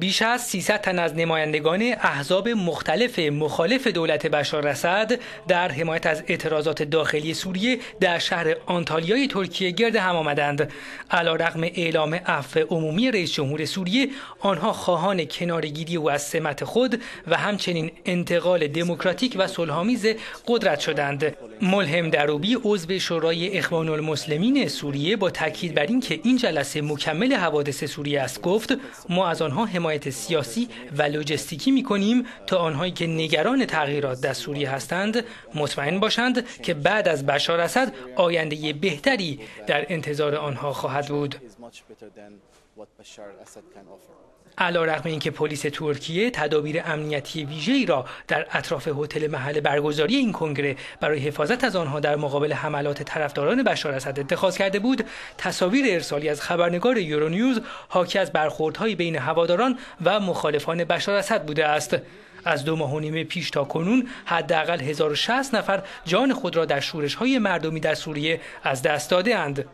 بیش از 300 تن از نمایندگان احزاب مختلف مخالف دولت بشار اسد در حمایت از اعتراضات داخلی سوریه در شهر آنتالیای ترکیه گرد هم آمدند. علیرغم اعلام عفو عمومی رئیس جمهور سوریه آنها خواهان کنارگیری او از سمت خود و همچنین انتقال دموکراتیک و صلحآمیز قدرت شدند. ملهم دروبی عضو شورای اخوان المسلمین سوریه با تاکید بر اینکه این جلسه مکمل حوادث سوریه است گفت ما از آنها حمایت سیاسی و لوجستیکی می کنیم تا آنهایی که نگران تغییرات در سوریه هستند مطمئن باشند که بعد از بشار اسد آینده بهتری در انتظار آنها خواهد بود. علیرغم اینکه پلیس ترکیه تدابیر امنیتی ویژه‌ای را در اطراف هتل محل برگزاری این کنگره برای حفاظت از آنها در مقابل حملات طرفداران بشار اسد اتخاذ کرده بود تصاویر ارسالی از خبرنگار یورونیوز حاکی از برخوردهای بین هواداران و مخالفان بشار اسد بوده است از دو ماه و نیم پیش تا کنون حداقل 1060 نفر جان خود را در شورش های مردمی در سوریه از دست داده اند.